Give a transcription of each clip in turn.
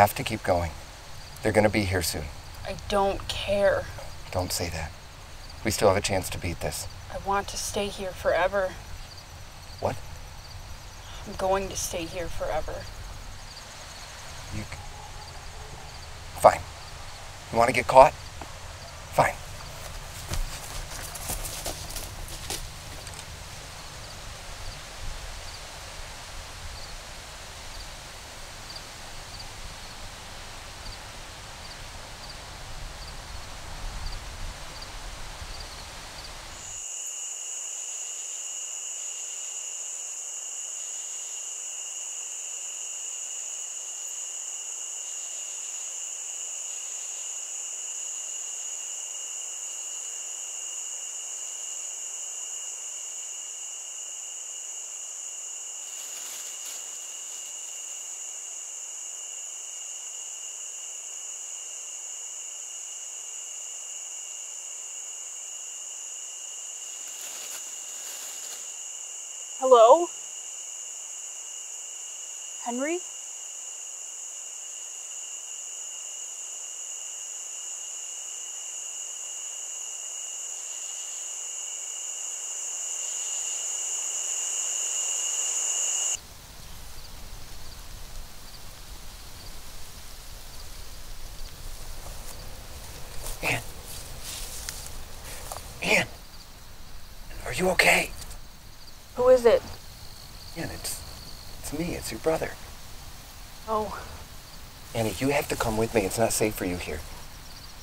have to keep going. They're gonna be here soon. I don't care. Don't say that. We still have a chance to beat this. I want to stay here forever. What? I'm going to stay here forever. You. Fine. You want to get caught? Fine. Hello? Henry? Anne. Anne. Are you okay? Who is it? Anne, it's. It's me. It's your brother. Oh, Annie, you have to come with me. It's not safe for you here.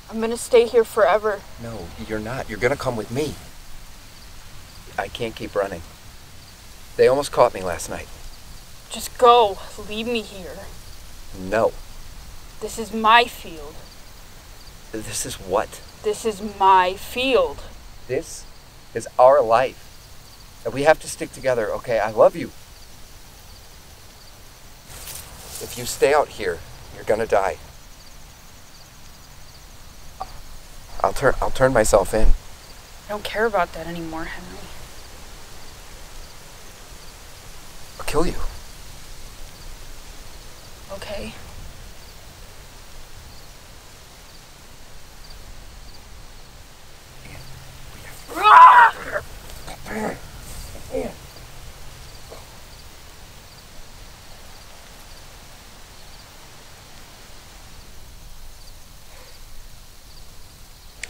I'm gonna stay here forever. No, you're not. You're gonna come with me. I can't keep running. They almost caught me last night. Just go. Leave me here. No. This is my field. This is what? This is my field. This is our life. And we have to stick together, okay? I love you. If you stay out here, you're gonna die. I'll turn I'll turn myself in. I don't care about that anymore, Henry. I'll kill you. Okay?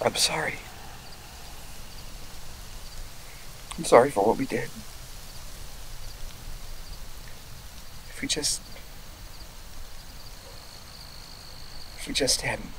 I'm sorry. I'm sorry for what we did. If we just. If we just hadn't.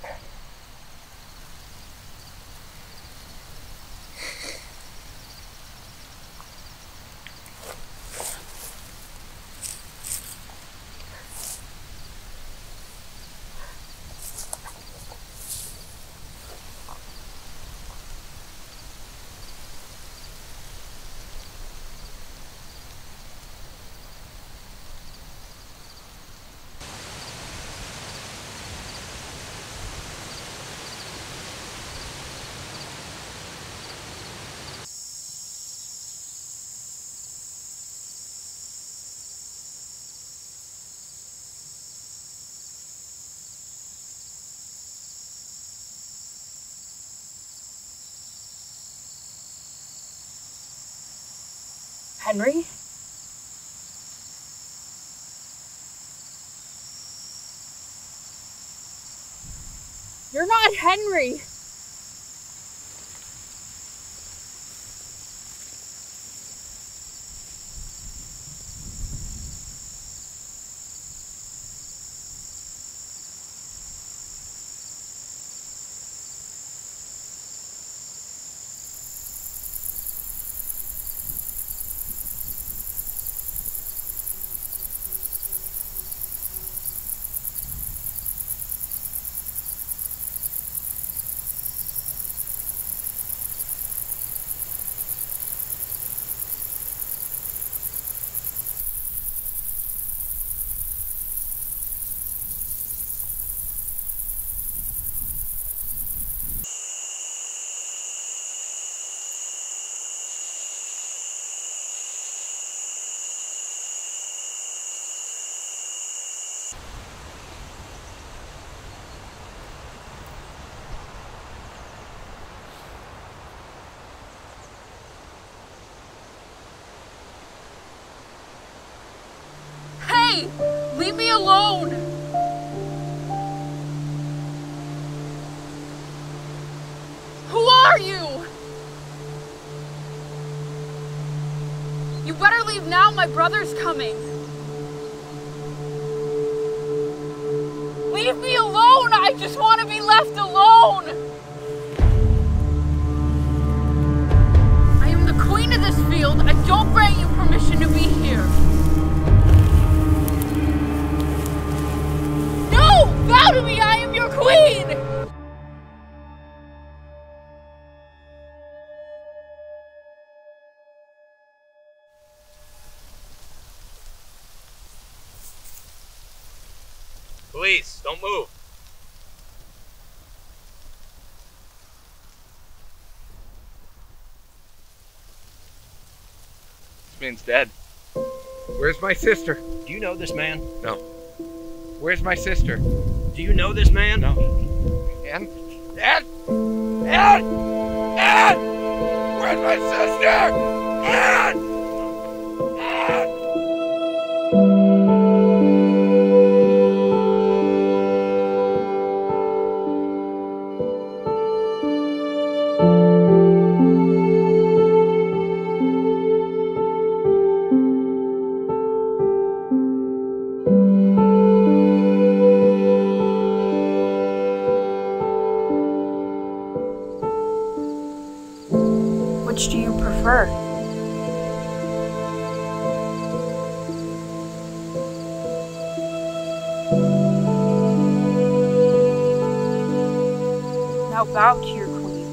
Henry? You're not Henry! Hey! Leave me alone! Who are you? You better leave now, my brother's coming. Leave me alone! I just want to be left alone! I am the queen of this field. I don't grant you permission to be here. Bow to me! I am your queen! Police, don't move. This man's dead. Where's my sister? Do you know this man? No. Where's my sister? Do you know this man? No. Anne? Anne? Anne? Anne? Where's my sister? Anne? Now bow to your queen.